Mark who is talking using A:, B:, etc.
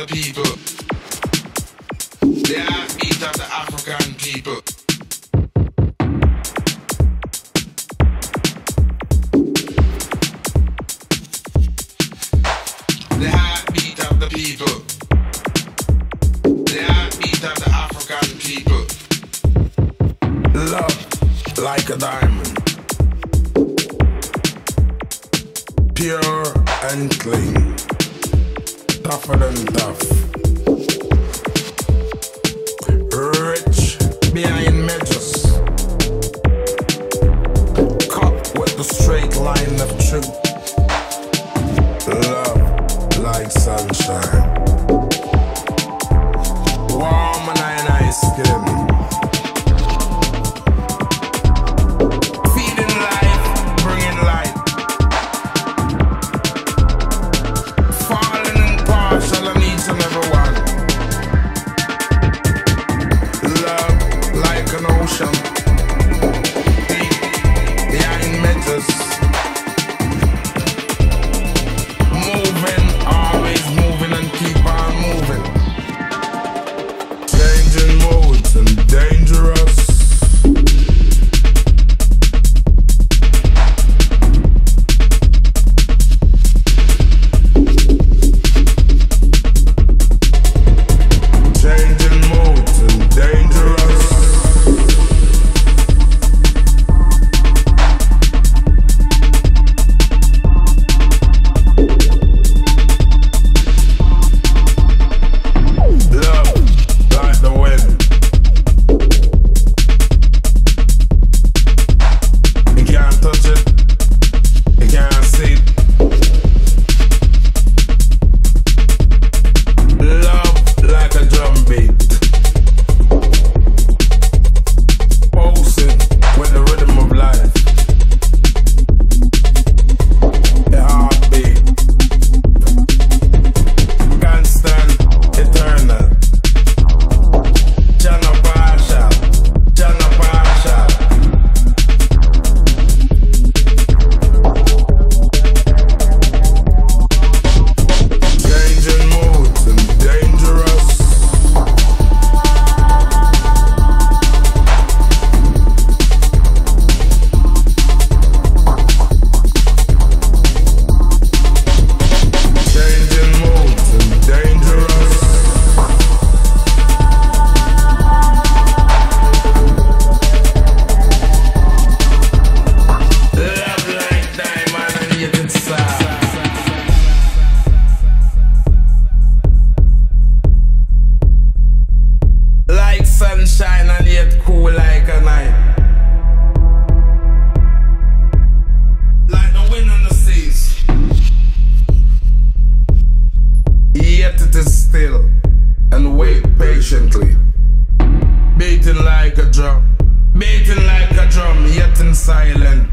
A: the people. They are eat the African people. The heartbeat of the people. The heartbeat of the African people.
B: Love like a diamond. Pure and clean tougher than tough. Rich behind measures. cut with the straight line of truth. revolution. beating like a drum, beating like a drum, yet in silence.